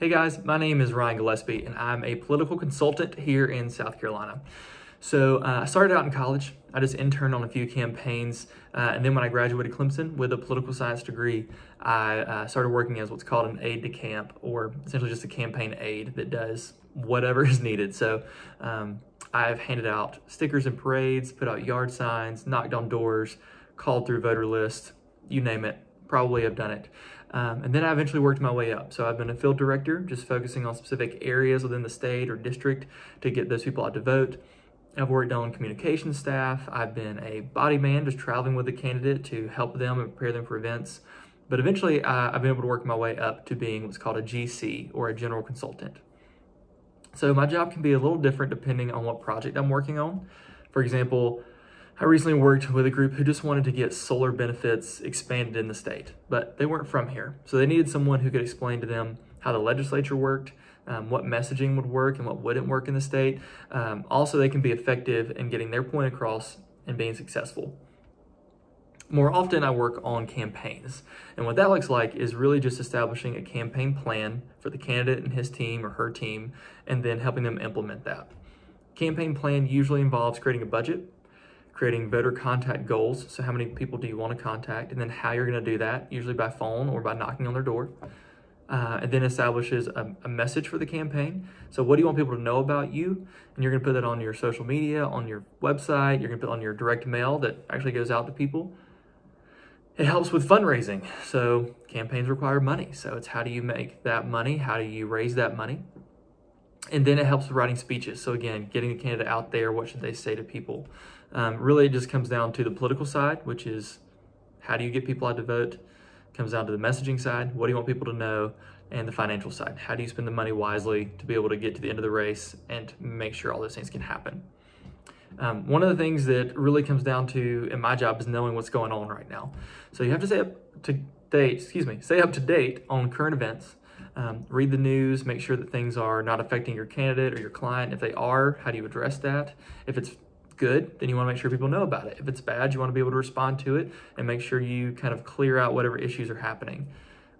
Hey guys, my name is Ryan Gillespie and I'm a political consultant here in South Carolina. So uh, I started out in college. I just interned on a few campaigns. Uh, and then when I graduated Clemson with a political science degree, I uh, started working as what's called an aide de camp, or essentially just a campaign aide that does whatever is needed. So um, I've handed out stickers and parades, put out yard signs, knocked on doors, called through voter lists, you name it, probably have done it. Um, and then I eventually worked my way up. So I've been a field director, just focusing on specific areas within the state or district to get those people out to vote. I've worked on communication staff. I've been a body man, just traveling with the candidate to help them and prepare them for events. But eventually, uh, I've been able to work my way up to being what's called a GC or a general consultant. So my job can be a little different depending on what project I'm working on. For example, I recently worked with a group who just wanted to get solar benefits expanded in the state, but they weren't from here. So they needed someone who could explain to them how the legislature worked, um, what messaging would work and what wouldn't work in the state. Um, also, they can be effective in getting their point across and being successful. More often, I work on campaigns. And what that looks like is really just establishing a campaign plan for the candidate and his team or her team, and then helping them implement that. Campaign plan usually involves creating a budget, creating voter contact goals. So, how many people do you want to contact? And then how you're going to do that, usually by phone or by knocking on their door. Uh, and then establishes a, a, message for the campaign. So, what do you want people to know about you? And you're going to put that on your social media, on your website, you're going to put on your direct mail that actually goes out to people. It helps with fundraising. So campaigns require money. So it's how do you make that money? How do you raise that money? And then it helps with writing speeches. So again, getting the candidate out there, what should they say to people? Um, really, it just comes down to the political side, which is how do you get people out to vote? Comes down to the messaging side. What do you want people to know? And the financial side. How do you spend the money wisely to be able to get to the end of the race and make sure all those things can happen? Um, one of the things that really comes down to in my job is knowing what's going on right now. So you have to stay up to date, excuse me, stay up to date on current events. Um, read the news, make sure that things are not affecting your candidate or your client. If they are, how do you address that? If it's good, then you want to make sure people know about it. If it's bad, you want to be able to respond to it and make sure you kind of clear out whatever issues are happening.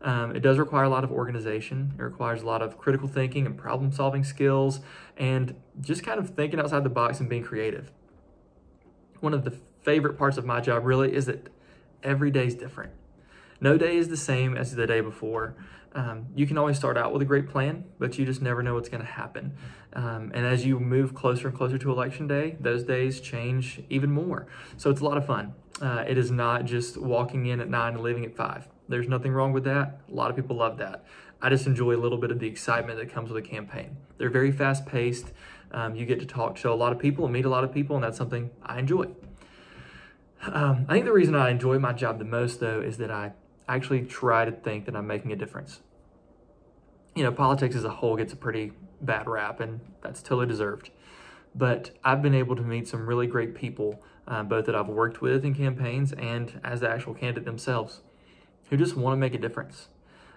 Um, it does require a lot of organization. It requires a lot of critical thinking and problem solving skills and just kind of thinking outside the box and being creative. One of the favorite parts of my job really is that every day is different. No day is the same as the day before. Um, you can always start out with a great plan, but you just never know what's going to happen. Um, and as you move closer and closer to election day, those days change even more. So it's a lot of fun. Uh, it is not just walking in at nine and leaving at five. There's nothing wrong with that. A lot of people love that. I just enjoy a little bit of the excitement that comes with a campaign. They're very fast paced. Um, you get to talk to a lot of people and meet a lot of people, and that's something I enjoy. Um, I think the reason I enjoy my job the most, though, is that I actually try to think that I'm making a difference. You know, politics as a whole gets a pretty bad rap, and that's totally deserved. But I've been able to meet some really great people, uh, both that I've worked with in campaigns and as the actual candidate themselves who just want to make a difference.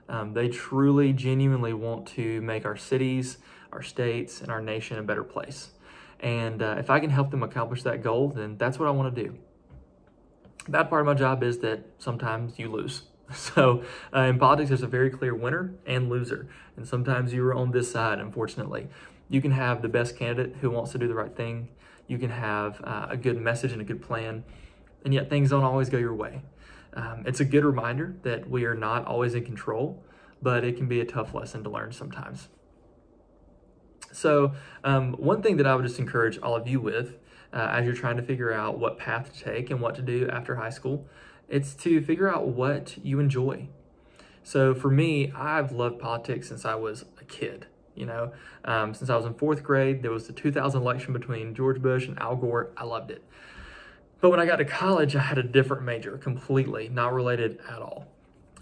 Um, they truly, genuinely want to make our cities, our states, and our nation a better place. And uh, if I can help them accomplish that goal, then that's what I want to do. Bad part of my job is that sometimes you lose. So uh, in politics, there's a very clear winner and loser. And sometimes you're on this side, unfortunately. You can have the best candidate who wants to do the right thing. You can have uh, a good message and a good plan. And yet things don't always go your way. Um, it's a good reminder that we are not always in control, but it can be a tough lesson to learn sometimes. So, um, one thing that I would just encourage all of you with uh, as you're trying to figure out what path to take and what to do after high school, it's to figure out what you enjoy. So, for me, I've loved politics since I was a kid. You know, um, since I was in fourth grade, there was the 2000 election between George Bush and Al Gore. I loved it. But when I got to college, I had a different major completely, not related at all.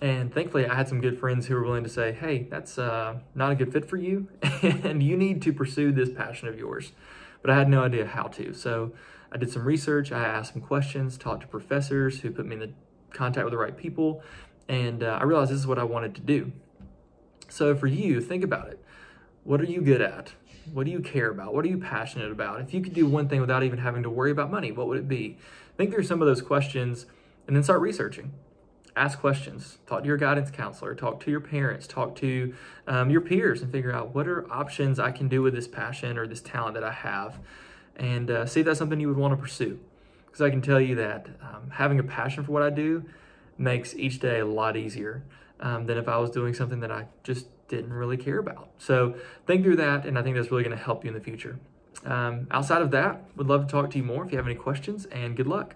And thankfully, I had some good friends who were willing to say, hey, that's uh, not a good fit for you, and you need to pursue this passion of yours. But I had no idea how to. So I did some research, I asked some questions, talked to professors who put me in the contact with the right people, and uh, I realized this is what I wanted to do. So for you, think about it. What are you good at? What do you care about? What are you passionate about? If you could do one thing without even having to worry about money, what would it be? Think through some of those questions and then start researching. ask questions, talk to your guidance counselor, talk to your parents, talk to um, your peers, and figure out what are options I can do with this passion or this talent that I have, and uh, see if that's something you would want to pursue. Because I can tell you that um, having a passion for what I do makes each day a lot easier um, than if I was doing something that I just didn't really care about. So think through that, and I think that's really going to help you in the future. Um, outside of that, would love to talk to you more if you have any questions, and good luck.